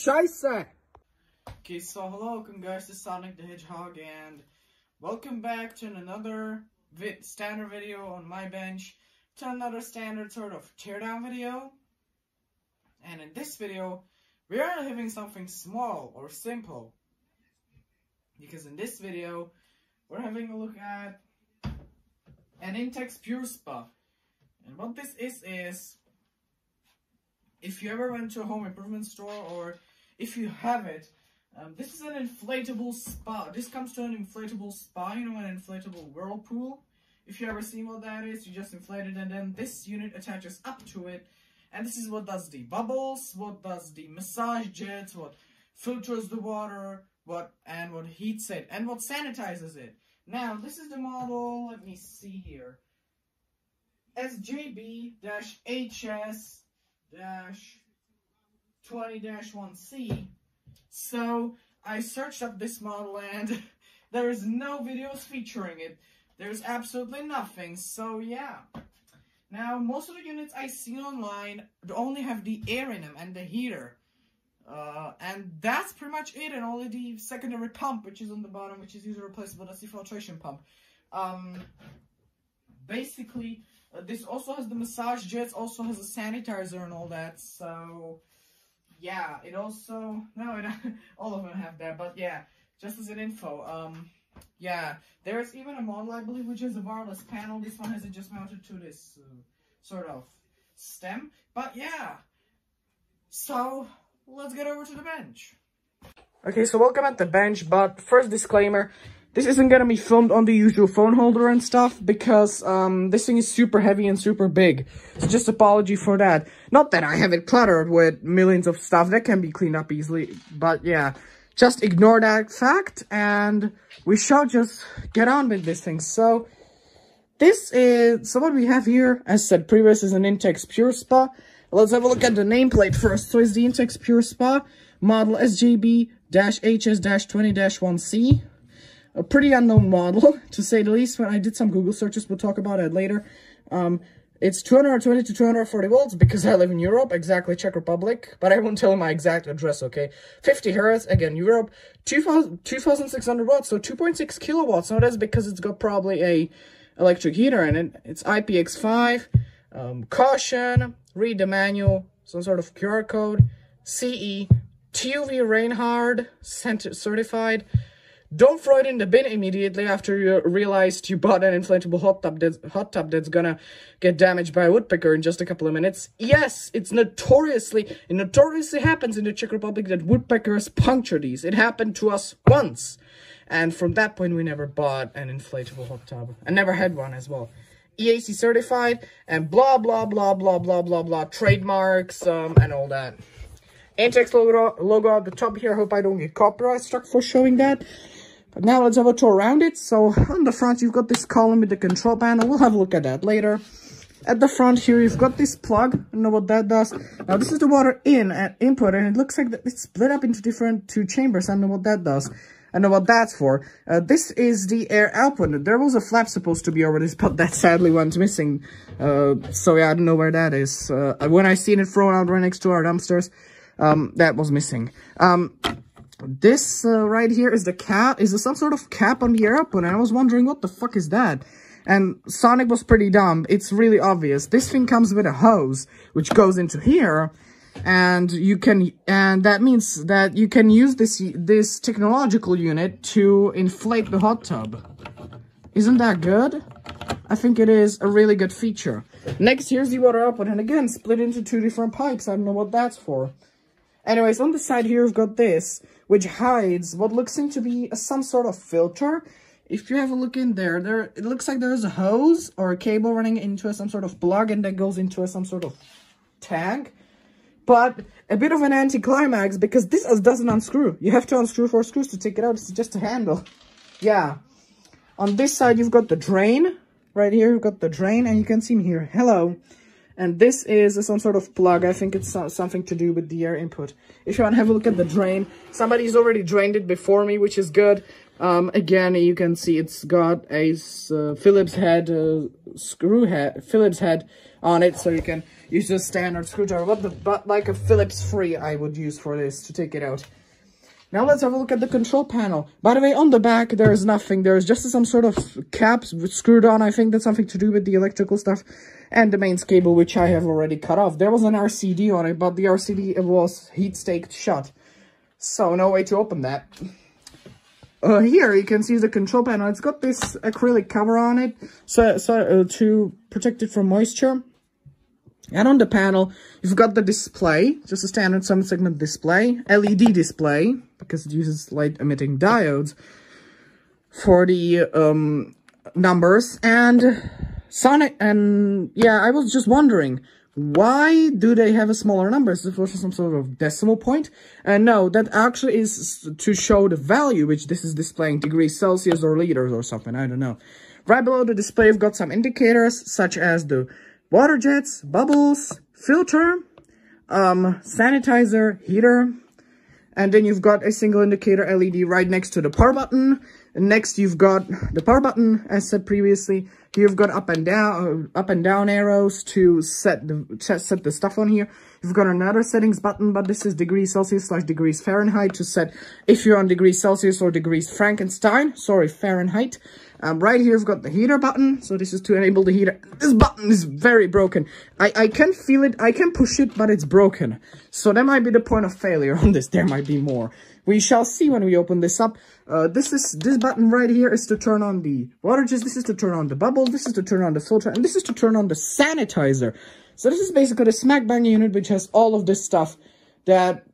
Scheiße! Okay, so hello, welcome guys to Sonic the Hedgehog, and welcome back to another standard video on my bench, to another standard sort of teardown video. And in this video, we are having something small or simple. Because in this video, we're having a look at an Intex Pure Spa. And what this is, is if you ever went to a home improvement store or if you have it, um, this is an inflatable spa. This comes to an inflatable spa, you know, an inflatable whirlpool. If you ever seen what that is, you just inflate it and then this unit attaches up to it. And this is what does the bubbles, what does the massage jets, what filters the water, what and what heats it, and what sanitizes it. Now, this is the model, let me see here. SJB-HS-20-1C. So, I searched up this model and there is no videos featuring it. There's absolutely nothing, so yeah. Now, most of the units I see online only have the air in them and the heater. Uh, and that's pretty much it, and only the secondary pump, which is on the bottom, which is user replaceable, that's the filtration pump. Um, basically, uh, this also has the massage jets, also has a sanitizer and all that, so, yeah, it also, no, it, all of them have that, but yeah, just as an info, um, yeah, there's even a model, I believe, which has a wireless panel, this one has it just mounted to this, uh, sort of, stem, but yeah, so, let's get over to the bench. Okay, so welcome at the bench, but first disclaimer, this isn't gonna be filmed on the usual phone holder and stuff because um, this thing is super heavy and super big. So just apology for that. Not that I have it cluttered with millions of stuff that can be cleaned up easily, but yeah, just ignore that fact and we shall just get on with this thing. So this is, so what we have here, as said previous, is an Intex Pure Spa. Let's have a look at the nameplate first. So it's the Intex Pure Spa, model SJB-HS-20-1C. A pretty unknown model, to say the least. When I did some Google searches, we'll talk about it later. Um, it's 220 to 240 volts because I live in Europe, exactly Czech Republic, but I won't tell my exact address, okay? 50 hertz, again, Europe, 2,600 watts, so 2.6 kilowatts. Now that's because it's got probably a electric heater in it. It's IPX5, um, caution, read the manual, some sort of QR code, CE, TUV Rheinland, certified. Don't throw it in the bin immediately after you realized you bought an inflatable hot tub, that's, hot tub that's gonna get damaged by a woodpecker in just a couple of minutes. Yes, it's notoriously, it notoriously happens in the Czech Republic that woodpeckers puncture these. It happened to us once. And from that point, we never bought an inflatable hot tub. I never had one as well. EAC certified, and blah, blah, blah, blah, blah, blah, blah, trademarks, um, and all that. Intex logo, logo at the top here. Hope I don't get copyright struck for showing that. But now let's have a tour around it. So on the front, you've got this column with the control panel. We'll have a look at that later. At the front here, you've got this plug. I know what that does. Now, this is the water in and input, and it looks like it's split up into different two chambers. I know what that does. I know what that's for. Uh, this is the air output. There was a flap supposed to be over this, but that sadly went missing. Uh, so yeah, I don't know where that is. Uh, when I seen it thrown out right next to our dumpsters, um, that was missing. Um, this uh, right here is the cap, is there some sort of cap on the air output, and I was wondering what the fuck is that? And Sonic was pretty dumb. It's really obvious. This thing comes with a hose, which goes into here, and you can and that means that you can use this this technological unit to inflate the hot tub. Isn't that good? I think it is a really good feature. Next here's the water output. And again split into two different pipes. I don't know what that's for anyways on the side here we've got this which hides what looks seem to be a, some sort of filter if you have a look in there there it looks like there's a hose or a cable running into a, some sort of plug and that goes into a, some sort of tank but a bit of an anticlimax because this doesn't unscrew. You have to unscrew four screws to take it out. It's just a handle. Yeah. On this side, you've got the drain. Right here, you've got the drain, and you can see me here. Hello. And this is some sort of plug. I think it's something to do with the air input. If you want to have a look at the drain, somebody's already drained it before me, which is good. Um, again, you can see it's got a uh, Phillips head, uh, screw head, Phillips head on it, so you can use a standard screwdriver, but, the, but like a Phillips free I would use for this to take it out. Now let's have a look at the control panel. By the way, on the back, there is nothing. There is just some sort of caps screwed on. I think that's something to do with the electrical stuff. And the mains cable, which I have already cut off. There was an RCD on it, but the RCD it was heat staked shut. So no way to open that. Uh, here you can see the control panel. It's got this acrylic cover on it so, so uh, to protect it from moisture. And on the panel, you've got the display, just a standard 7 segment display, LED display, because it uses light emitting diodes for the um, numbers. And Sonic, and yeah, I was just wondering, why do they have a smaller number? Is it for some sort of decimal point? And no, that actually is to show the value, which this is displaying degrees Celsius or liters or something, I don't know. Right below the display, you've got some indicators, such as the water jets, bubbles, filter, um, sanitizer, heater, and then you've got a single indicator LED right next to the power button. And next, you've got the power button, as said previously. You've got up and down, up and down arrows to set the set the stuff on here. You've got another settings button, but this is degrees Celsius slash degrees Fahrenheit to set if you're on degrees Celsius or degrees Frankenstein. Sorry, Fahrenheit. Um, right here, we've got the heater button. So this is to enable the heater. This button is very broken. I, I can feel it. I can push it, but it's broken. So that might be the point of failure on this. There might be more. We shall see when we open this up. Uh, this is this button right here is to turn on the water jets. This is to turn on the bubbles. This is to turn on the filter. And this is to turn on the sanitizer. So this is basically the smack bang unit, which has all of this stuff that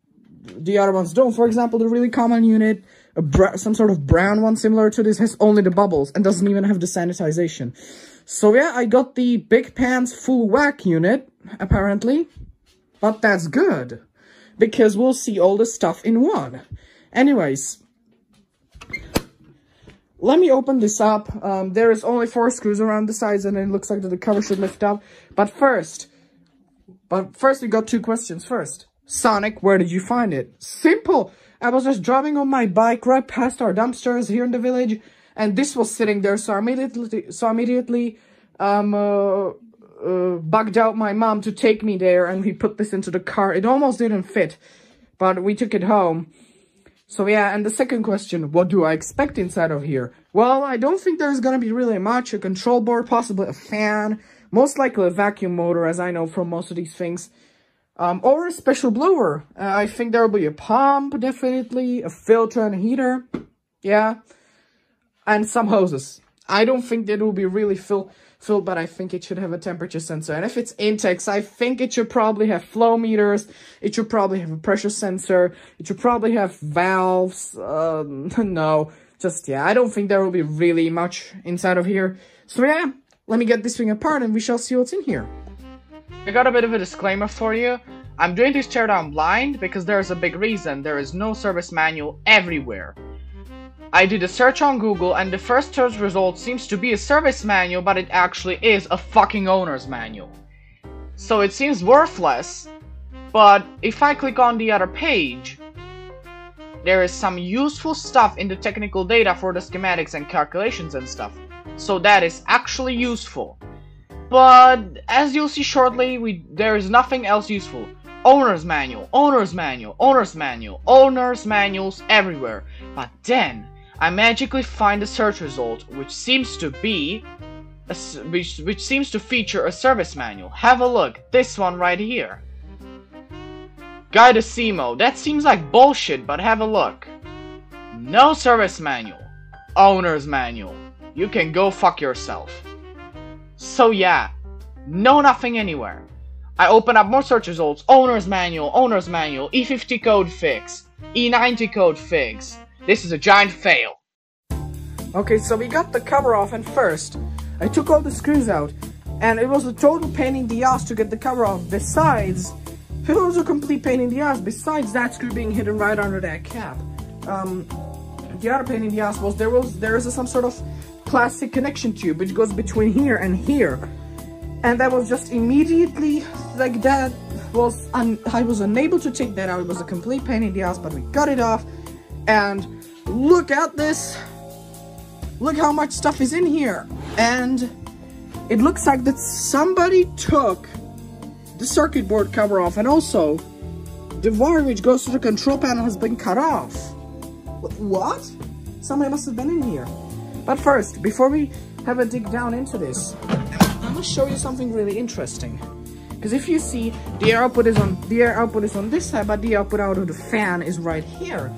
the other ones don't. For example, the really common unit some sort of brown one similar to this has only the bubbles and doesn't even have the sanitization. So yeah, I got the Big Pants full whack unit, apparently. But that's good, because we'll see all the stuff in one. Anyways, let me open this up. Um, there is only four screws around the sides and it looks like the cover should lift up. But first, but first we got two questions first. Sonic, where did you find it? Simple! I was just driving on my bike right past our dumpsters here in the village, and this was sitting there, so I immediately, so I immediately um, uh, uh, bugged out my mom to take me there, and we put this into the car. It almost didn't fit, but we took it home. So yeah, and the second question, what do I expect inside of here? Well, I don't think there's gonna be really much. A control board, possibly a fan, most likely a vacuum motor, as I know from most of these things. Um, or a special blower. Uh, I think there will be a pump, definitely, a filter and a heater. Yeah. And some hoses. I don't think it will be really fill, filled, but I think it should have a temperature sensor. And if it's Intex, I think it should probably have flow meters. It should probably have a pressure sensor. It should probably have valves. Um, no, just, yeah, I don't think there will be really much inside of here. So yeah, let me get this thing apart and we shall see what's in here. I got a bit of a disclaimer for you. I'm doing this teardown blind because there's a big reason. There is no service manual everywhere. I did a search on Google and the first search result seems to be a service manual, but it actually is a fucking owner's manual. So it seems worthless, but if I click on the other page, there is some useful stuff in the technical data for the schematics and calculations and stuff. So that is actually useful. But as you'll see shortly, we there is nothing else useful. Owner's manual, owner's manual, owner's manual, owner's manuals everywhere. But then I magically find a search result which seems to be a, which, which seems to feature a service manual. Have a look, this one right here. Guide CMO, that seems like bullshit, but have a look. No service manual. Owner's manual. You can go fuck yourself. So yeah, no nothing anywhere. I open up more search results, owner's manual, owner's manual, E50 code fix, E90 code fix. This is a giant fail. Okay, so we got the cover off and first, I took all the screws out and it was a total pain in the ass to get the cover off. Besides, it was a complete pain in the ass besides that screw being hidden right under that cap. Um, the other pain in the ass was there was there is some sort of plastic connection tube which goes between here and here and that was just immediately like that was I was unable to take that out it was a complete pain in the ass but we got it off and look at this look how much stuff is in here and it looks like that somebody took the circuit board cover off and also the wire which goes to the control panel has been cut off. What? Somebody must have been in here. But first, before we have a dig down into this, I'm gonna show you something really interesting. Because if you see, the air output is on the air output is on this side, but the output out of the fan is right here.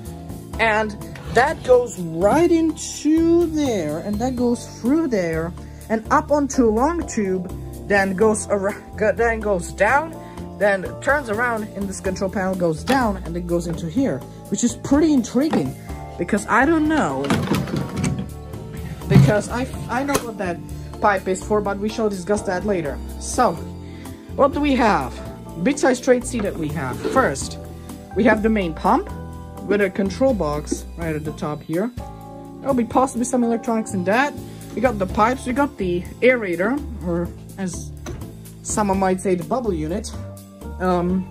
And that goes right into there, and that goes through there, and up onto a long tube, then goes around, then goes down, then turns around, and this control panel goes down, and it goes into here, which is pretty intriguing, because I don't know, because I I know what that pipe is for, but we shall discuss that later. So, what do we have? Big size straight C that we have. First, we have the main pump with a control box right at the top here. There'll be possibly some electronics in that. We got the pipes, we got the aerator, or as someone might say, the bubble unit. Um,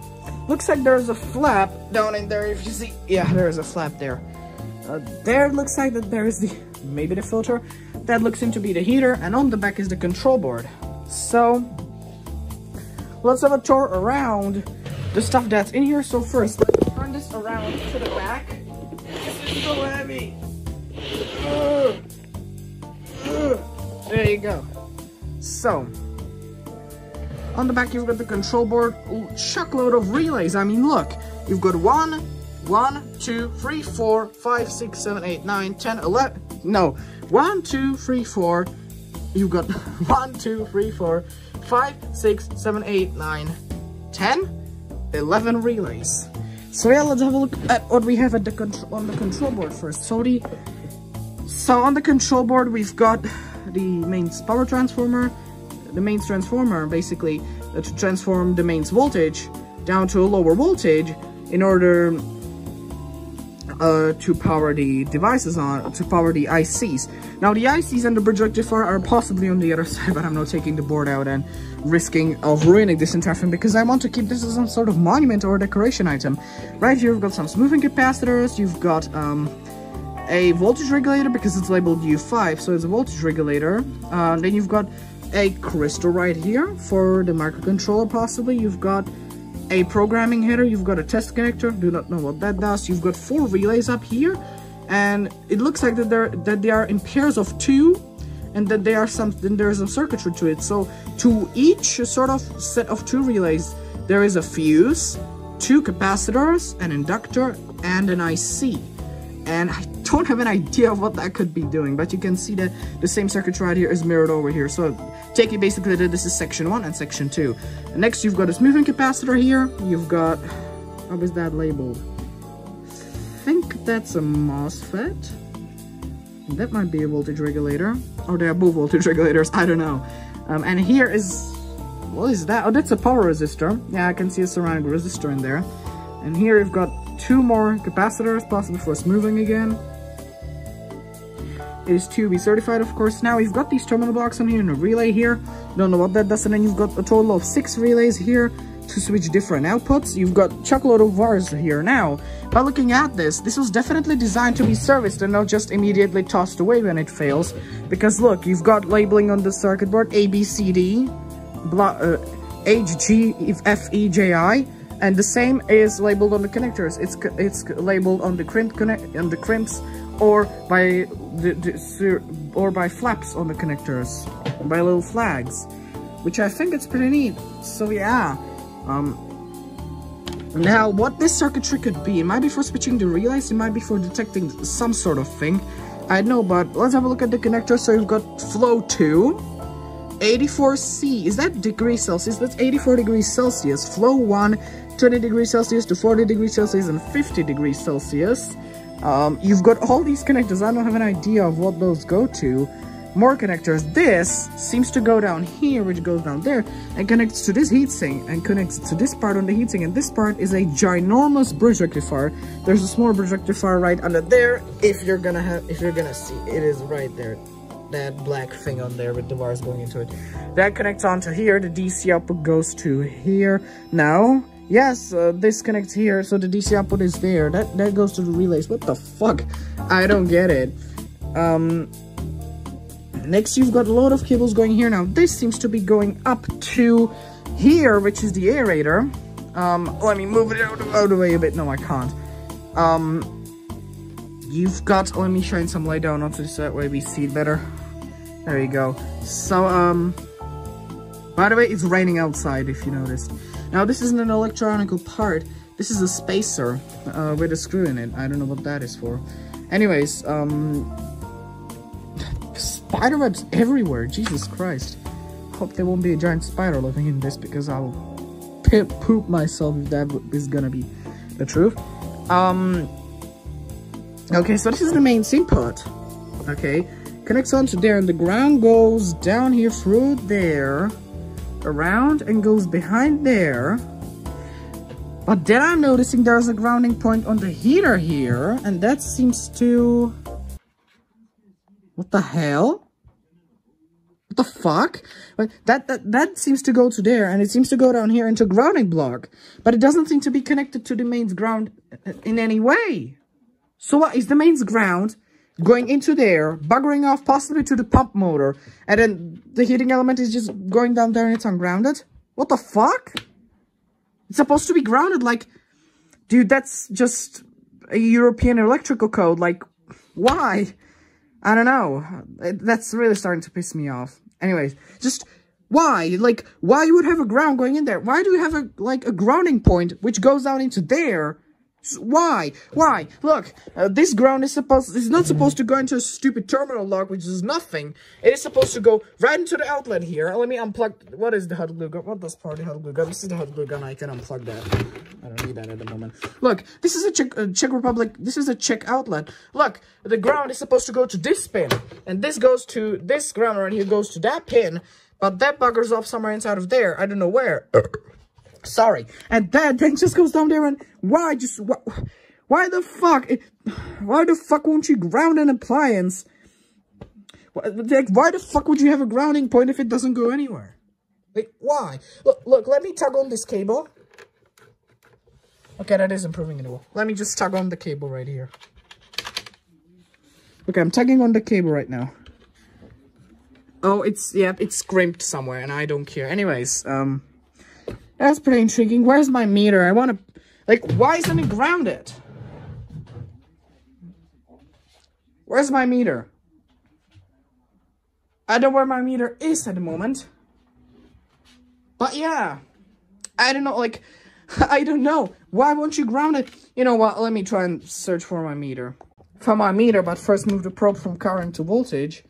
looks like there's a flap down in there if you see. Yeah, there's a flap there. Uh, there looks like that there is the, maybe the filter. That looks into be the heater, and on the back is the control board. So, let's have a tour around the stuff that's in here. So first, let's turn this around to the back. This is so heavy. There you go. So, on the back you've got the control board, chuckload of relays. I mean, look, you've got one, one, two, three, four, five, six, seven, eight, nine, ten, eleven. No, one, two, three, four. You've got one, two, three, four, five, six, seven, eight, nine, ten, eleven relays. So yeah, let's have a look at what we have at the on the control board first. So the so on the control board we've got the mains power transformer, the mains transformer basically to transform the mains voltage down to a lower voltage in order uh, to power the devices on, to power the ICs. Now the ICs and the rectifier are possibly on the other side, but I'm not taking the board out and risking of ruining this entire thing because I want to keep this as some sort of monument or decoration item. Right here you've got some smoothing capacitors, you've got um, a voltage regulator because it's labeled U5, so it's a voltage regulator. Uh, then you've got a crystal right here for the microcontroller possibly. You've got a programming header, you've got a test connector, do not know what that does. You've got four relays up here, and it looks like that they're that they are in pairs of two, and that they are some then there's a circuitry to it. So to each sort of set of two relays, there is a fuse, two capacitors, an inductor, and an IC. And I don't have an idea of what that could be doing, but you can see that the same circuitry right here is mirrored over here. So take it basically that this is section one and section two. And next you've got a smoothing capacitor here. You've got, how is that labeled? I think that's a MOSFET. That might be a voltage regulator. Or they are both voltage regulators, I don't know. Um, and here is, what is that? Oh, that's a power resistor. Yeah, I can see a ceramic resistor in there. And here you've got two more capacitors, possibly for smoothing again is to be certified, of course. Now you've got these terminal blocks on here and a relay here. Don't know what that does. And then you've got a total of six relays here to switch different outputs. You've got chuckload of wires here. Now, by looking at this, this was definitely designed to be serviced and not just immediately tossed away when it fails. Because look, you've got labeling on the circuit board, A, B, C, D, blah, uh, H, G, F, E, J, I. And the same is labeled on the connectors. It's it's labeled on the crimp connect on the crimps or by the, the, or by flaps on the connectors, by little flags, which I think it's pretty neat. So yeah, um, now what this circuitry could be, it might be for switching the relays, it might be for detecting some sort of thing. I know, but let's have a look at the connector. So you've got flow 2, 84C, is that degrees Celsius? That's 84 degrees Celsius. Flow 1, 20 degrees Celsius to 40 degrees Celsius and 50 degrees Celsius. Um, you've got all these connectors. I don't have an idea of what those go to. More connectors. This seems to go down here, which goes down there, and connects to this heatsink, and connects to this part on the heatsink, and this part is a ginormous bridge rectifier. There's a small bridge rectifier right under there, if you're gonna have, if you're gonna see, it is right there. That black thing on there with the wires going into it. That connects onto here, the DC output goes to here. Now, Yes, uh, this connects here, so the DC output is there. That that goes to the relays. What the fuck? I don't get it. Um, Next, you've got a lot of cables going here. Now, this seems to be going up to here, which is the aerator. Um, let me move it out, out of the way a bit. No, I can't. Um, you've got, let me shine some light down onto this, that way we see it better. There you go. So, um, by the way, it's raining outside, if you noticed. Now, this isn't an electronical part. This is a spacer uh, with a screw in it. I don't know what that is for. Anyways, um, spiderwebs everywhere. Jesus Christ. Hope there won't be a giant spider living in this because I'll poop myself if that is gonna be the truth. Um, okay, so this is the main SIM port. Okay, connects onto there and the ground goes down here through there, around and goes behind there. But then I'm noticing there's a grounding point on the heater here, and that seems to... What the hell? What the fuck? That, that, that seems to go to there, and it seems to go down here into grounding block. But it doesn't seem to be connected to the mains ground uh, in any way. So what, is the mains ground going into there, buggering off possibly to the pump motor, and then the heating element is just going down there and it's ungrounded? What the fuck? It's supposed to be grounded, like, dude, that's just a European electrical code, like, why? I don't know. That's really starting to piss me off. Anyways, just why? Like, why you would have a ground going in there? Why do you have a, like, a grounding point which goes down into there why? Why? Look, uh, this ground is supposed is not supposed to go into a stupid terminal block, which is nothing. It is supposed to go right into the outlet here. Let me unplug. What is the hot glue gun? What does party hot glue gun? This is the hot glue gun. I can unplug that. I don't need that at the moment. Look, this is a Czech, uh, Czech Republic. This is a Czech outlet. Look, the ground is supposed to go to this pin, and this goes to this ground right here goes to that pin, but that buggers off somewhere inside of there. I don't know where. Sorry. And that then just goes down there and why just, why, why the fuck, why the fuck won't you ground an appliance? Like, why the fuck would you have a grounding point if it doesn't go anywhere? Like, why? Look, look, let me tug on this cable. Okay, that is improving it all. Let me just tug on the cable right here. Okay, I'm tugging on the cable right now. Oh, it's, yeah, it's crimped somewhere, and I don't care. Anyways, um, that's pretty intriguing. Where's my meter? I want to... Like, why isn't it grounded? Where's my meter? I don't know where my meter is at the moment. But yeah. I don't know, like... I don't know. Why won't you ground it? You know what? Let me try and search for my meter. For my meter, but first move the probe from current to voltage.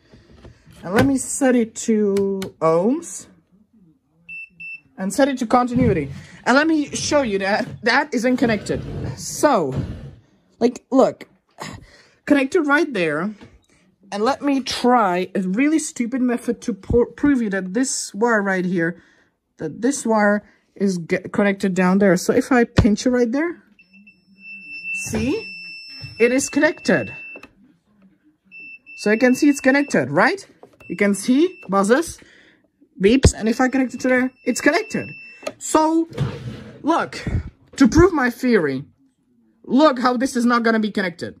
And let me set it to ohms and set it to continuity. And let me show you that that isn't connected. So, like, look, connected right there. And let me try a really stupid method to prove you that this wire right here, that this wire is connected down there. So if I pinch it right there, see, it is connected. So you can see it's connected, right? You can see buzzes beeps, and if I connect it to there, it's connected. So, look, to prove my theory, look how this is not gonna be connected.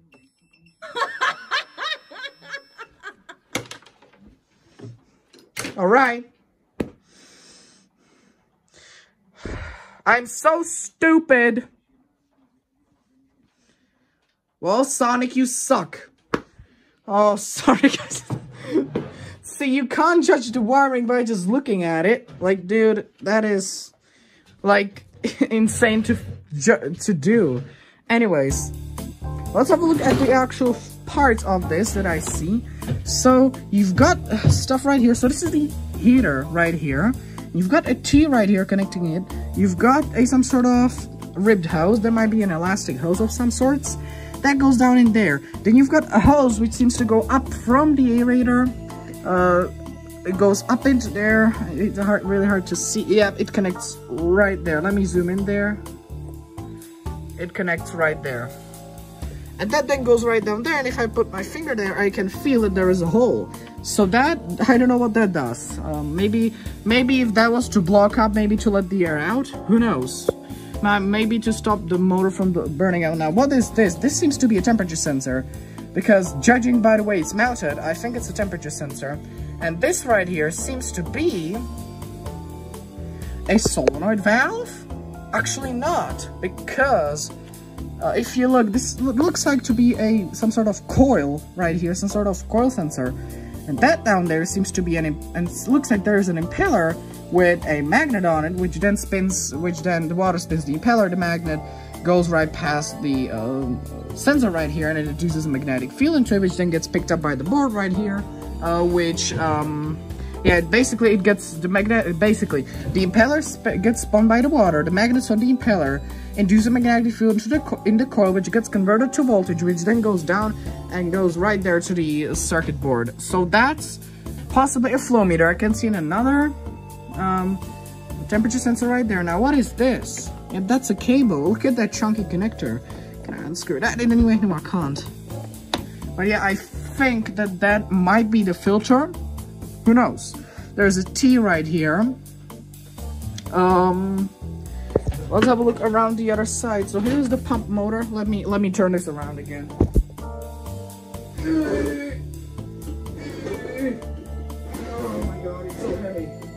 Alright. I'm so stupid. Well, Sonic, you suck. Oh, sorry, guys. See, you can't judge the wiring by just looking at it. Like, dude, that is, like, insane to, to do. Anyways, let's have a look at the actual parts of this that I see. So, you've got uh, stuff right here. So, this is the heater right here. You've got a T right here connecting it. You've got a some sort of ribbed hose. There might be an elastic hose of some sorts. That goes down in there. Then you've got a hose which seems to go up from the aerator uh, it goes up into there. It's hard, really hard to see. Yeah, it connects right there. Let me zoom in there. It connects right there. And that then goes right down there. And if I put my finger there, I can feel that there is a hole. So that, I don't know what that does. Um, maybe, maybe if that was to block up, maybe to let the air out. Who knows? Maybe to stop the motor from burning out. Now, what is this? This seems to be a temperature sensor. Because judging by the way it's mounted, I think it's a temperature sensor. And this right here seems to be a solenoid valve? Actually not, because uh, if you look, this looks like to be a some sort of coil right here, some sort of coil sensor. And that down there seems to be an, and looks like there's an impeller with a magnet on it, which then spins, which then the water spins the impeller, the magnet goes right past the uh, sensor right here, and it induces a magnetic field into it, which then gets picked up by the board right here, uh, which, um, yeah, basically it gets the magnet, basically, the impeller sp gets spun by the water, the magnets on the impeller induce a magnetic field into the in the coil, which gets converted to voltage, which then goes down and goes right there to the circuit board. So that's possibly a flow meter. I can see in another um, temperature sensor right there. Now, what is this? Yeah, that's a cable. Look at that chunky connector. Can I unscrew that in any way? No, I can't. But yeah, I think that that might be the filter. Who knows? There's a T right here. Um, let's have a look around the other side. So here's the pump motor. Let me let me turn this around again. Oh my god, it's So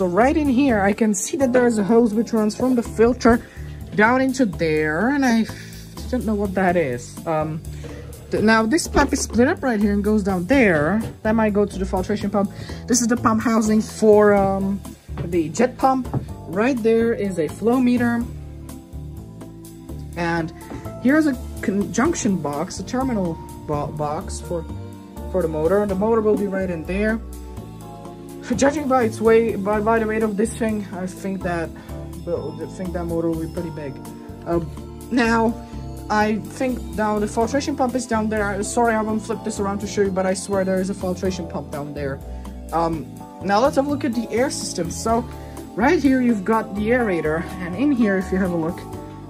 right in here, I can see that there's a hose which runs from the filter down into there, and I don't know what that is. Um, now this pump is split up right here and goes down there. That might go to the filtration pump. This is the pump housing for um, the jet pump. Right there is a flow meter. And here's a conjunction box, a terminal bo box for, for the motor. The motor will be right in there. Judging by its weight, by, by the weight of this thing, I think that well, I think that motor will be pretty big. Um, now, I think now the filtration pump is down there. Sorry, I won't flip this around to show you, but I swear there is a filtration pump down there. Um, now let's have a look at the air system. So, right here you've got the aerator, and in here, if you have a look,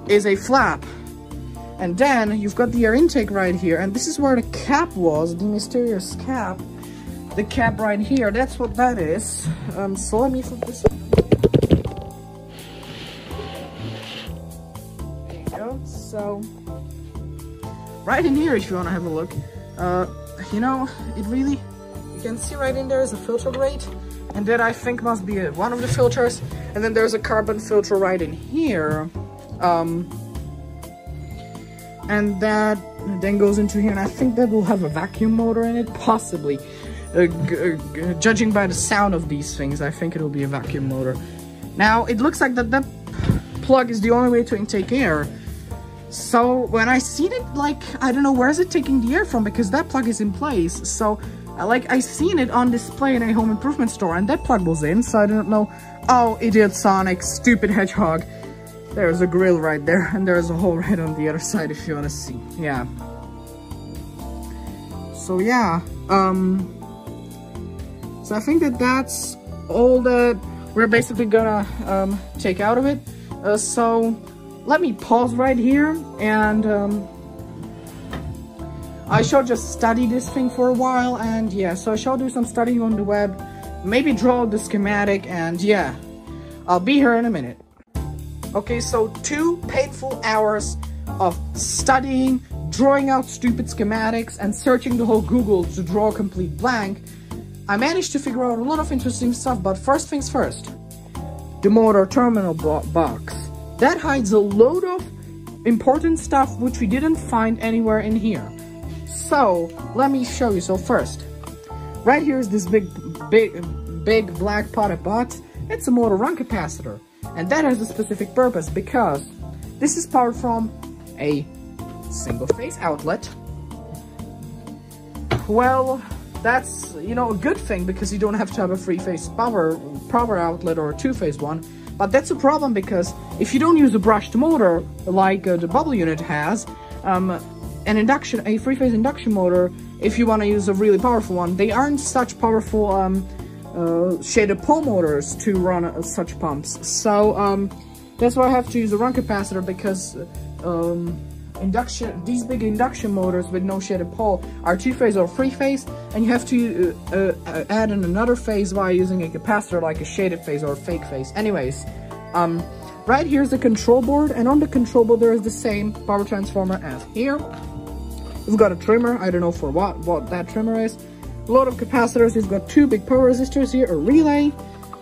is a flap. And then you've got the air intake right here, and this is where the cap was, the mysterious cap the cap right here. That's what that is. Um, so let me flip this. There you go. So, right in here, if you want to have a look, uh, you know, it really, you can see right in there is a filter grate, and that I think must be a, one of the filters. And then there's a carbon filter right in here. Um, and that then goes into here, and I think that will have a vacuum motor in it, possibly. Uh, uh judging by the sound of these things, I think it'll be a vacuum motor. Now, it looks like that that plug is the only way to intake air. So, when I seen it, like, I don't know, where is it taking the air from? Because that plug is in place. So, uh, like, I seen it on display in a home improvement store, and that plug was in, so I don't know. Oh, idiot Sonic, stupid hedgehog. There's a grill right there, and there's a hole right on the other side if you want to see. Yeah. So, yeah. Um, so I think that that's all that we're basically gonna um, take out of it. Uh, so let me pause right here and um, I shall just study this thing for a while and yeah, so I shall do some studying on the web, maybe draw the schematic and yeah, I'll be here in a minute. Okay, so two painful hours of studying, drawing out stupid schematics and searching the whole Google to draw a complete blank I managed to figure out a lot of interesting stuff, but first things first. The motor terminal bo box. That hides a load of important stuff which we didn't find anywhere in here. So, let me show you. So first, right here is this big, big, big black potted box. It's a motor run capacitor. And that has a specific purpose because this is powered from a single phase outlet. Well, that's, you know, a good thing because you don't have to have a three-phase power, power outlet or a two-phase one. But that's a problem because if you don't use a brushed motor like uh, the bubble unit has, um, an induction, a three-phase induction motor, if you want to use a really powerful one, they aren't such powerful um, uh, shaded pole motors to run uh, such pumps. So um, that's why I have to use a run capacitor because um, induction these big induction motors with no shaded pole are two-phase or three-phase and you have to uh, uh, add in another phase by using a capacitor like a shaded phase or a fake phase anyways um right here is the control board, and on the control board there is the same power transformer as here. We've got a trimmer, I don't know for what, what that trimmer is. A lot of capacitors, you've got two big power resistors here, a relay.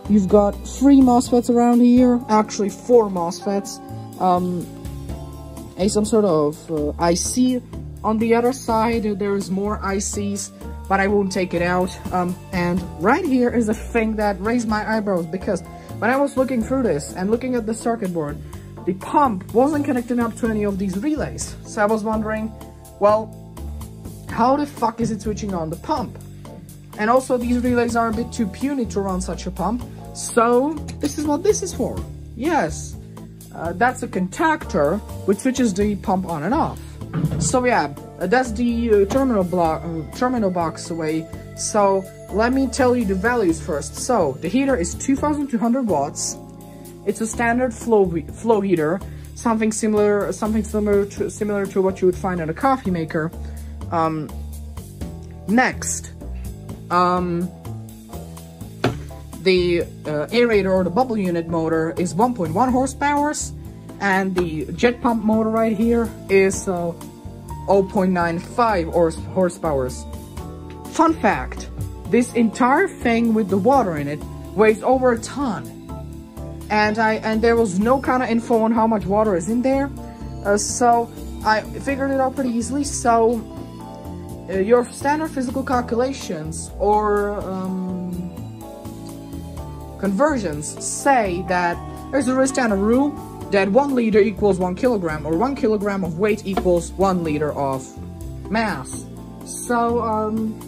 You've got three MOSFETs around here, actually four MOSFETs. Um, a some sort of uh, IC. On the other side, there's more ICs, but I won't take it out. Um, and right here is a thing that raised my eyebrows because when I was looking through this and looking at the circuit board, the pump wasn't connecting up to any of these relays. So I was wondering, well, how the fuck is it switching on the pump? And also these relays are a bit too puny to run such a pump. So this is what this is for. Yes, uh, that's a contactor which switches the pump on and off. So yeah, uh, that's the uh, terminal block, uh, terminal box away. So let me tell you the values first. So the heater is 2,200 watts. It's a standard flow flow heater, something similar, something similar to similar to what you would find at a coffee maker. Um, next, um, the uh, aerator or the bubble unit motor is 1.1 horsepower and the jet pump motor right here is uh, 0.95 horsepower. Fun fact, this entire thing with the water in it weighs over a ton. And I and there was no kind of info on how much water is in there. Uh, so I figured it out pretty easily. So uh, your standard physical calculations or um, conversions say that there's a standard rule that one liter equals one kilogram or one kilogram of weight equals one liter of mass. So, um,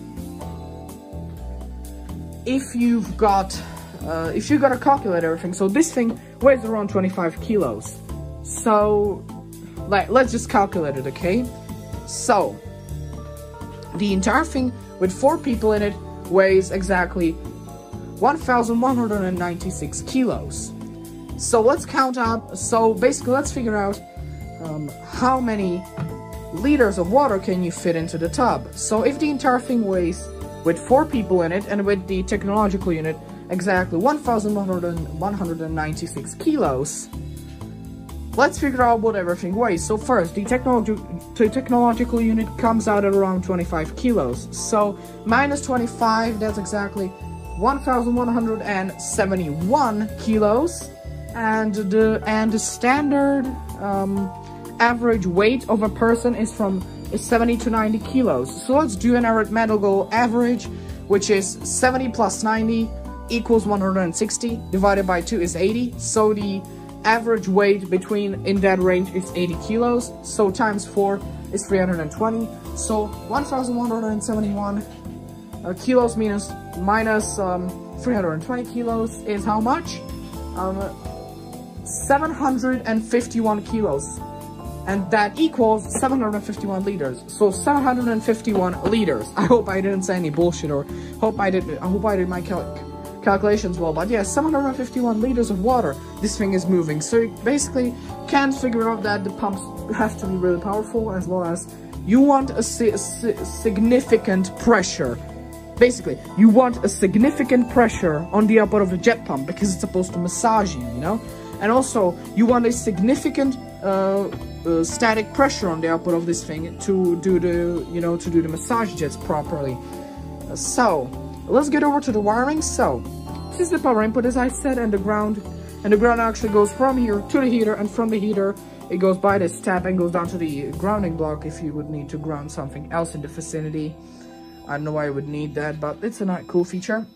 if you've got, uh, if you got to calculate everything, so this thing weighs around 25 kilos. So, like, let's just calculate it, okay? So, the entire thing with four people in it weighs exactly 1,196 kilos. So let's count up, so basically let's figure out um, how many liters of water can you fit into the tub. So if the entire thing weighs, with four people in it, and with the technological unit, exactly 1,196 kilos, let's figure out what everything weighs. So first, the, technology, the technological unit comes out at around 25 kilos. So minus 25, that's exactly 1,171 kilos and the and the standard um, average weight of a person is from is 70 to 90 kilos. So let's do an arithmetical average which is 70 plus 90 equals 160 divided by 2 is 80 so the average weight between in that range is 80 kilos. So times 4 is 320 so 1171 uh, kilos minus minus um, 320 kilos is how much? Um, 751 kilos. And that equals 751 liters. So 751 liters. I hope I didn't say any bullshit or hope I did I hope I did my cal calculations well. But yeah, 751 liters of water this thing is moving. So you basically can figure out that the pumps have to be really powerful as well as you want a, si a significant pressure Basically, you want a significant pressure on the output of the jet pump because it's supposed to massage you, you know? And also, you want a significant uh, uh, static pressure on the output of this thing to do the, you know, to do the massage jets properly. So, let's get over to the wiring. So, this is the power input as I said, and the ground. And the ground actually goes from here to the heater, and from the heater, it goes by this tap and goes down to the grounding block if you would need to ground something else in the vicinity. I don't know why I would need that, but it's a not cool feature.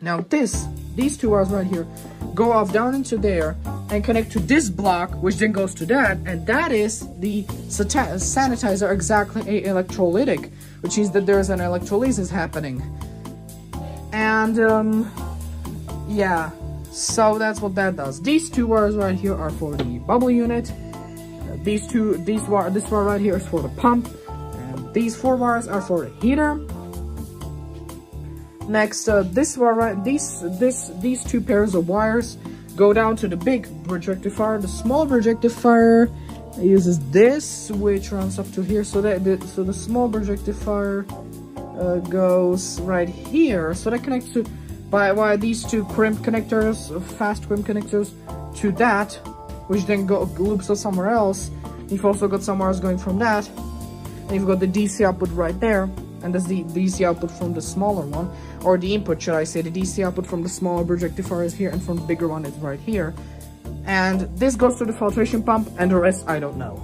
Now this, these two wires right here, go off down into there and connect to this block, which then goes to that, and that is the sanitizer exactly a electrolytic, which means that there's an electrolysis happening. And, um, yeah, so that's what that does. These two wires right here are for the bubble unit. These two, these wire, this wire right here is for the pump. These four wires are for heater. Next, uh, this wire, these this these two pairs of wires go down to the big bridge rectifier. The small bridge rectifier uses this, which runs up to here. So that the, so the small bridge rectifier uh, goes right here. So that connects to by why these two crimp connectors, fast crimp connectors, to that, which then go loops us somewhere else. You've also got some wires going from that. And you've got the DC output right there. And that's the DC output from the smaller one. Or the input, should I say. The DC output from the smaller bridge rectifier is here and from the bigger one is right here. And this goes to the filtration pump and the rest I don't know.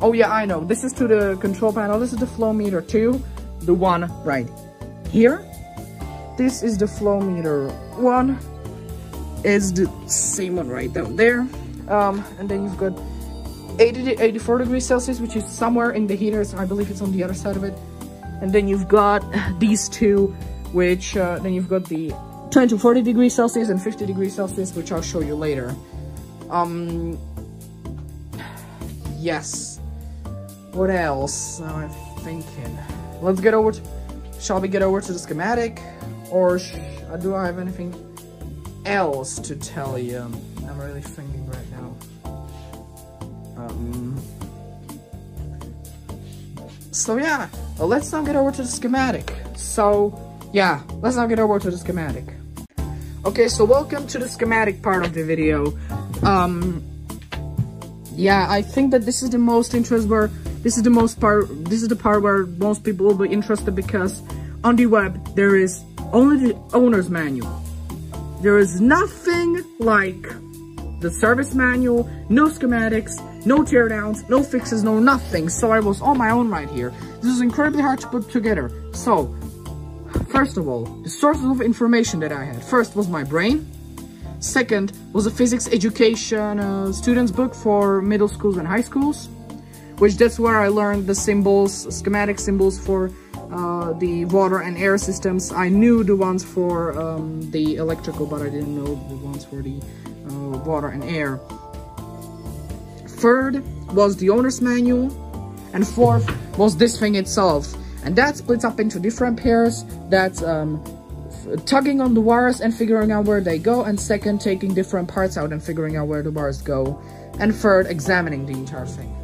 Oh yeah, I know. This is to the control panel. This is the flow meter too. The one right here. This is the flow meter one. Is the same one right down there. Um, and then you've got 80 to 84 degrees Celsius, which is somewhere in the heaters. I believe it's on the other side of it. And then you've got these two, which uh, then you've got the 20 to 40 degrees Celsius and 50 degrees Celsius, which I'll show you later. Um, yes. What else I'm thinking? Let's get over to, shall we get over to the schematic? Or do I have anything else to tell you? I'm really thinking right. So yeah, let's now get over to the schematic. So yeah, let's now get over to the schematic. Okay, so welcome to the schematic part of the video. Um, yeah, I think that this is the most interest where this is the most part. This is the part where most people will be interested because on the web there is only the owner's manual. There is nothing like the service manual, no schematics, no teardowns, no fixes, no nothing. So I was on my own right here. This is incredibly hard to put together. So First of all, the sources of information that I had. First was my brain. Second was a physics education uh, student's book for middle schools and high schools, which that's where I learned the symbols, schematic symbols for uh, the water and air systems. I knew the ones for um, the electrical, but I didn't know the ones for the uh, water and air. Third was the owner's manual, and fourth was this thing itself, and that splits up into different pairs. That's um, tugging on the wires and figuring out where they go. And second, taking different parts out and figuring out where the wires go. And third, examining the entire thing.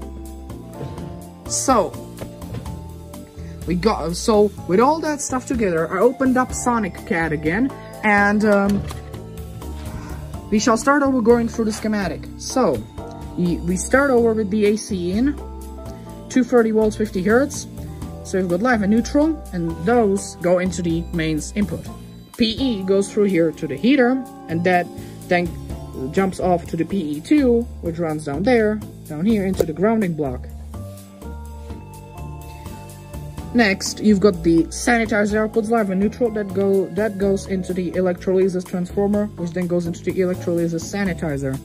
So, we got, so with all that stuff together, I opened up Sonic CAD again. And um, we shall start over going through the schematic. So, we start over with the AC in, 230 volts, 50 hertz. So we've got live and neutral, and those go into the mains input. PE goes through here to the heater, and that then jumps off to the PE2, which runs down there, down here into the grounding block. Next, you've got the sanitizer outputs live and neutral that go that goes into the electrolysis transformer, which then goes into the electrolysis sanitizer.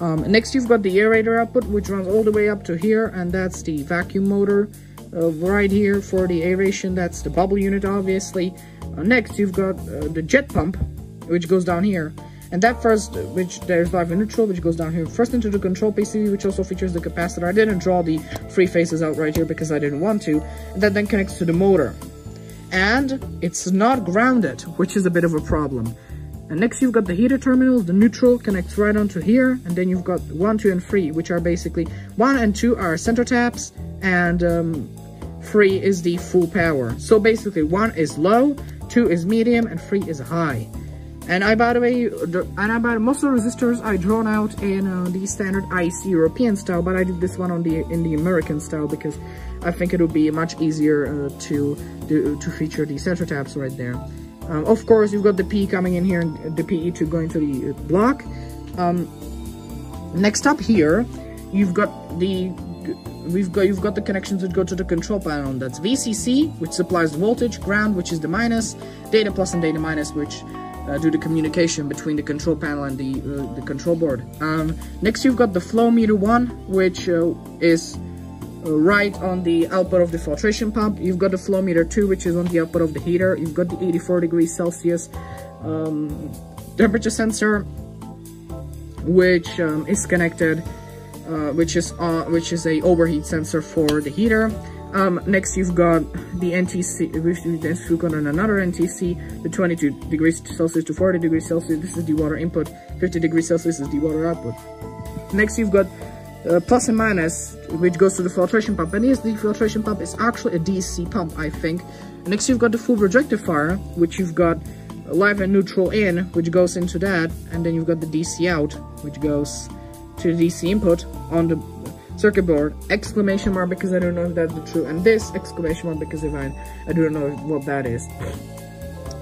Um, next, you've got the aerator output, which runs all the way up to here, and that's the vacuum motor uh, right here for the aeration. That's the bubble unit, obviously. Uh, next, you've got uh, the jet pump, which goes down here. And that first, which there's live neutral, which goes down here first into the control PCB, which also features the capacitor. I didn't draw the three faces out right here because I didn't want to. And that then connects to the motor. And it's not grounded, which is a bit of a problem. And next you've got the heater terminals, the neutral connects right onto here, and then you've got 1, 2, and 3, which are basically, 1 and 2 are center taps, and um, 3 is the full power. So basically 1 is low, 2 is medium, and 3 is high. And I, by the way, and I, by most of the resistors I drawn out in uh, the standard IC European style, but I did this one on the in the American style because I think it would be much easier uh, to do, to feature the center taps right there. Um, of course, you've got the P coming in here and the PE2 going to the block. Um, next up here, you've got the we've got you've got the connections that go to the control panel that's VCC which supplies the voltage ground which is the minus data plus and data minus which uh, do the communication between the control panel and the uh, the control board um, next you've got the flow meter one which uh, is right on the output of the filtration pump you've got the flow meter 2 which is on the output of the heater you've got the 84 degrees celsius um, temperature sensor which um, is connected uh, which is uh, which is a overheat sensor for the heater. Um, next, you've got the NTC. We've got another NTC, the 22 degrees Celsius to 40 degrees Celsius. This is the water input. 50 degrees Celsius is the water output. Next, you've got uh, plus and minus, which goes to the filtration pump. And yes, the filtration pump is actually a DC pump, I think. Next, you've got the full bridge rectifier, which you've got live and neutral in, which goes into that, and then you've got the DC out, which goes to the DC input on the circuit board, exclamation mark because I don't know if that's the true, and this exclamation mark because if I, I don't know what that is.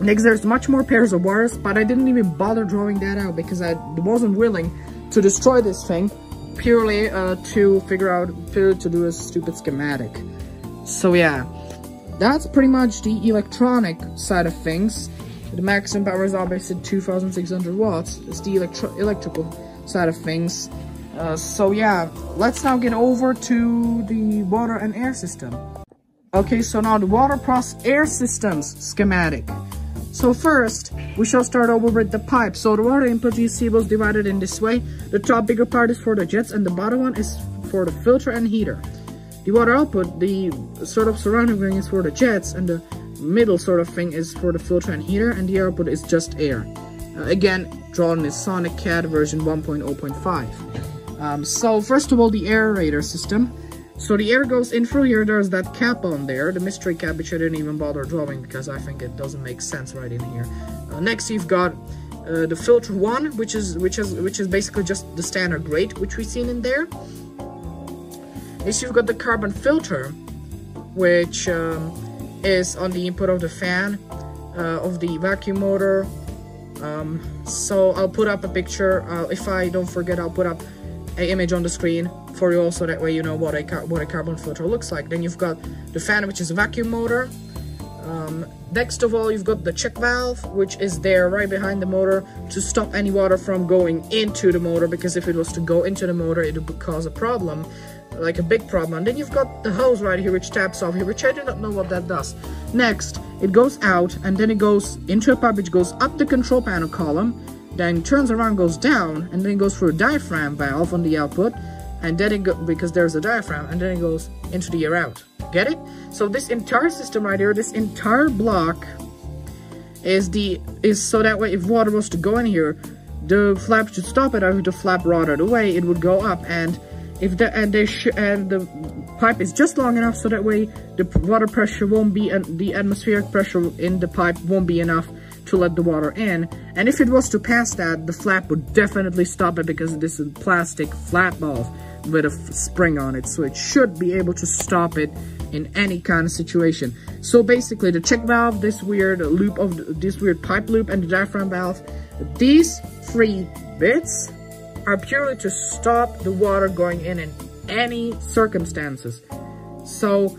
Next, there's much more pairs of wires, but I didn't even bother drawing that out because I wasn't willing to destroy this thing purely uh, to figure out, purely to do a stupid schematic. So yeah, that's pretty much the electronic side of things. The maximum power is obviously 2600 watts. It's the electro electrical side of things. Uh, so yeah, let's now get over to the water and air system. Okay, so now the water plus air systems schematic. So first, we shall start over with the pipe. So the water input see was divided in this way. The top bigger part is for the jets and the bottom one is for the filter and heater. The water output, the sort of surrounding ring is for the jets and the middle sort of thing is for the filter and heater and the output is just air. Uh, again, drawn in Sonic CAD version 1.0.5. Um, so first of all, the aerator system. So the air goes in through here, there's that cap on there, the mystery cap, which I didn't even bother drawing because I think it doesn't make sense right in here. Uh, next you've got uh, the filter one, which is which is which is basically just the standard grate which we've seen in there. Next you've got the carbon filter, which um, is on the input of the fan, uh, of the vacuum motor. Um, so I'll put up a picture, uh, if I don't forget I'll put up an image on the screen for you also that way you know what a, what a carbon filter looks like. Then you've got the fan which is a vacuum motor. Um, next of all you've got the check valve which is there right behind the motor to stop any water from going into the motor because if it was to go into the motor it would cause a problem like a big problem and then you've got the hose right here which taps off here which I do not know what that does next it goes out and then it goes into a pipe which goes up the control panel column then turns around goes down and then goes through a diaphragm valve on the output and then it go because there's a diaphragm and then it goes into the air out. Get it? So this entire system right here this entire block is the is so that way if water was to go in here the flap should stop it. If the flap rotted away it would go up. And if the and they and the pipe is just long enough so that way the water pressure won't be and the atmospheric pressure in the pipe won't be enough to let the water in. And if it was to pass that the flap would definitely stop it because this is plastic flap valve with a spring on it. So it should be able to stop it in any kind of situation. So basically the check valve this weird loop of this weird pipe loop and the diaphragm valve these three bits are purely to stop the water going in in any circumstances. So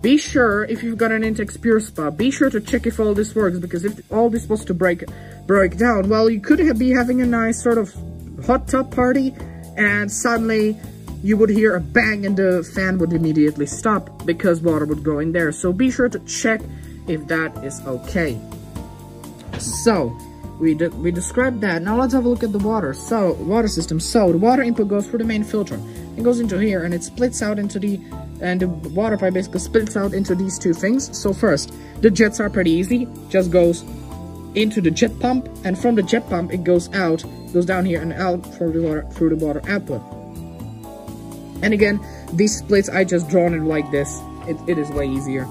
be sure, if you've got an Intex PureSpa, be sure to check if all this works, because if all this was to break break down, well, you could have, be having a nice sort of hot tub party, and suddenly you would hear a bang and the fan would immediately stop because water would go in there. So be sure to check if that is okay. So, we, de we described that. Now let's have a look at the water. So, water system. So, the water input goes through the main filter. It goes into here and it splits out into the, and the water pipe basically splits out into these two things. So first, the jets are pretty easy. Just goes into the jet pump and from the jet pump it goes out, goes down here and out through the water, through the water output. And again, these splits I just drawn it like this. It, it is way easier.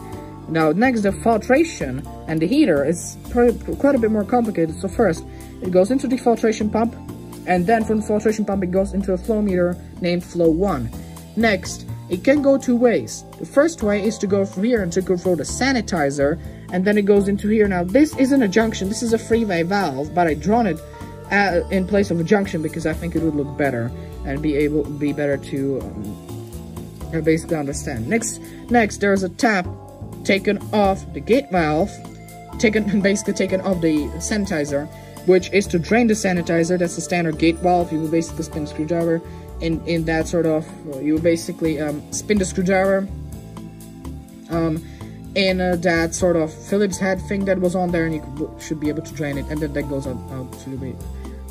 Now next the filtration and the heater is quite a bit more complicated. So first it goes into the filtration pump and then from the filtration pump it goes into a flow meter named flow 1. Next it can go two ways. The first way is to go from here and to go through the sanitizer and then it goes into here. Now this isn't a junction, this is a freeway valve but I drawn it uh, in place of a junction because I think it would look better and be able be better to um, basically understand. Next, next there's a tap taken off the gate valve, taken basically taken off the sanitizer, which is to drain the sanitizer. That's the standard gate valve. You will basically spin the screwdriver in in that sort of. You will basically um, spin the screwdriver. Um, in uh, that sort of Phillips head thing that was on there, and you should be able to drain it, and then that goes out, out to the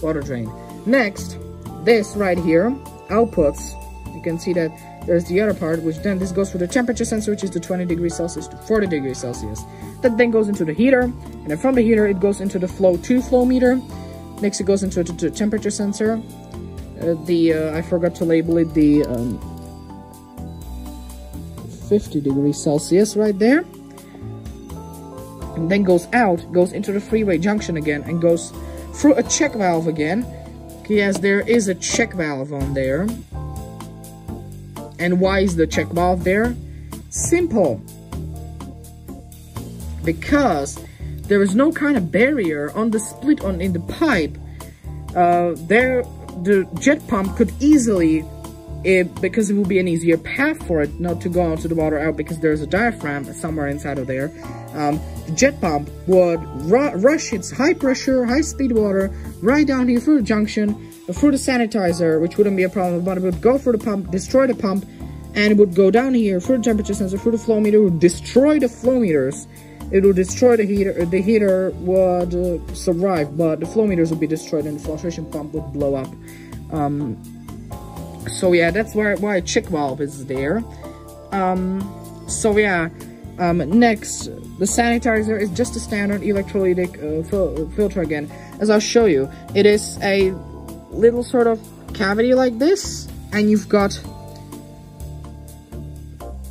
water drain. Next, this right here outputs. You can see that there's the other part, which then this goes through the temperature sensor, which is the 20 degrees Celsius to 40 degrees Celsius. That then goes into the heater, and then from the heater, it goes into the flow 2 flow meter. Next, it goes into the temperature sensor. Uh, the, uh, I forgot to label it, the um, 50 degrees Celsius right there. and then goes out, goes into the freeway junction again, and goes through a check valve again. Yes, there is a check valve on there. And why is the check valve there? Simple. Because there is no kind of barrier on the split on in the pipe. Uh, there, the jet pump could easily, it, because it will be an easier path for it not to go onto the water out because there's a diaphragm somewhere inside of there. Um, the jet pump would ru rush its high pressure, high speed water right down here through the junction, through the sanitizer, which wouldn't be a problem, but it would go through the pump, destroy the pump, and it would go down here through the temperature sensor, through the flow meter, would destroy the flow meters. It would destroy the heater. The heater would uh, survive, but the flow meters would be destroyed, and the filtration pump would blow up. Um, so yeah, that's why why a check valve is there. Um, so yeah, um, next, the sanitizer is just a standard electrolytic uh, fil filter again. As I'll show you, it is a little sort of cavity like this, and you've got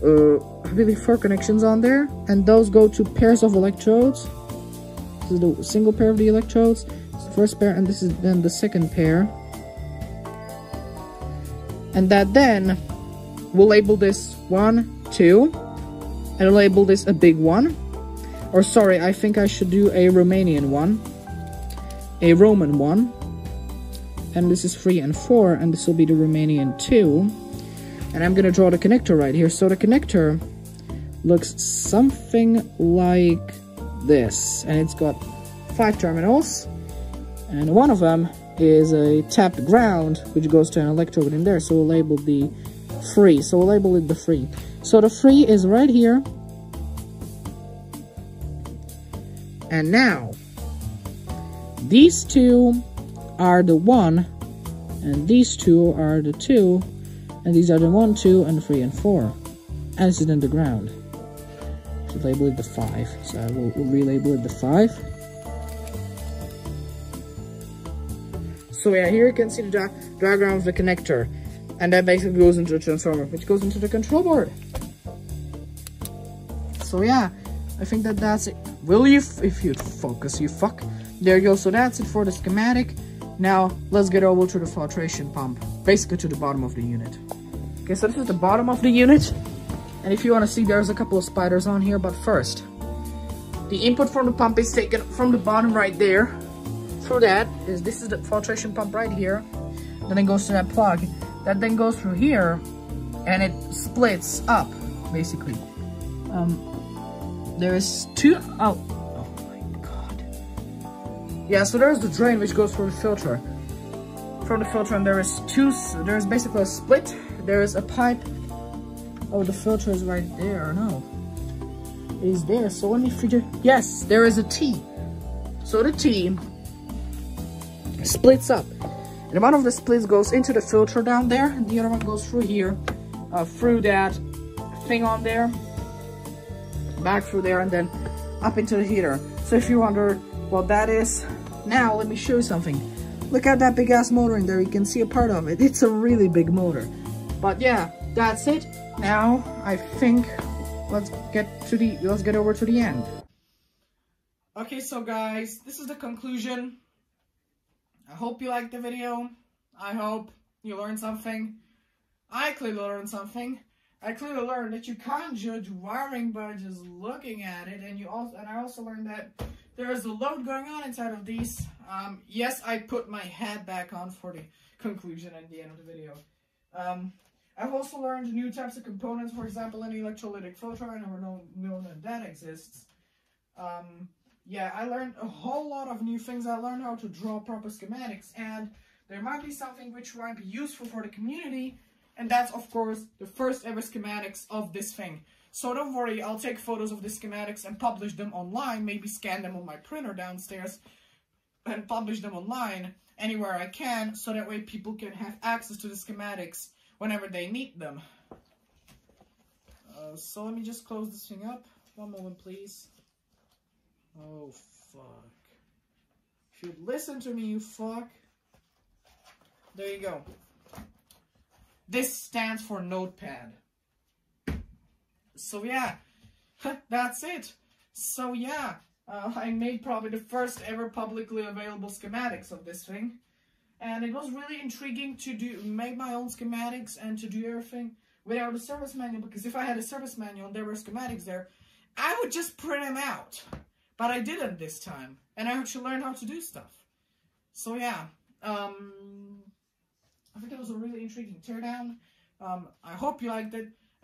uh, I believe four connections on there, and those go to pairs of electrodes. This is the single pair of the electrodes. the first pair, and this is then the second pair. And that then we'll label this one, two, and I'll label this a big one. Or sorry, I think I should do a Romanian one, a Roman one, and this is three and four, and this will be the Romanian two. And I'm gonna draw the connector right here. So the connector looks something like this. And it's got five terminals. And one of them is a tapped ground, which goes to an electrode in there. So we'll label the free. So we'll label it the free. So the free is right here. And now, these two are the one, and these two are the two, and these are the 1, 2, and 3, and 4. And is in the ground. So label it the 5. So I will, relabel it the 5. So yeah, here you can see the di diagram of the connector. And that basically goes into the transformer, which goes into the control board. So yeah, I think that that's it. Will you, if you focus, you fuck. There you go, so that's it for the schematic. Now, let's get over to the filtration pump, basically to the bottom of the unit. Okay, so this is the bottom of the unit. And if you want to see, there's a couple of spiders on here, but first, the input from the pump is taken from the bottom right there. Through that, is this is the filtration pump right here. Then it goes to that plug. That then goes through here, and it splits up, basically. Um, there is two, oh. Yeah, so there's the drain which goes through the filter. From the filter, and there is two, there's basically a split there is a pipe. Oh, the filter is right there. No. It is there. So let me figure. Yes, there is a T. So the T splits up. And one of the splits goes into the filter down there. And the other one goes through here. Uh, through that thing on there. Back through there and then up into the heater. So if you wonder what that is, now let me show you something. Look at that big ass motor in there. You can see a part of it. It's a really big motor. But yeah, that's it. Now, I think let's get to the, let's get over to the end. Okay, so guys, this is the conclusion. I hope you liked the video. I hope you learned something. I clearly learned something. I clearly learned that you can't judge wiring by just looking at it, and you also and I also learned that there is a load going on inside of these. Um, yes, I put my hat back on for the conclusion at the end of the video. Um, I've also learned new types of components, for example, an electrolytic filter. I never known, known that that exists. Um, yeah, I learned a whole lot of new things. I learned how to draw proper schematics, and there might be something which might be useful for the community, and that's, of course, the first ever schematics of this thing. So don't worry, I'll take photos of the schematics and publish them online, maybe scan them on my printer downstairs, and publish them online anywhere I can, so that way people can have access to the schematics whenever they need them. Uh, so let me just close this thing up. One moment, please. Oh, fuck. If you'd listen to me, you fuck. There you go. This stands for notepad. So yeah, that's it. So yeah, uh, I made probably the first ever publicly available schematics of this thing. And it was really intriguing to do make my own schematics and to do everything without a service manual because if I had a service manual and there were schematics there, I would just print them out. But I didn't this time. And I actually learned how to do stuff. So yeah, um, I think it was a really intriguing teardown. Um, I hope you liked it,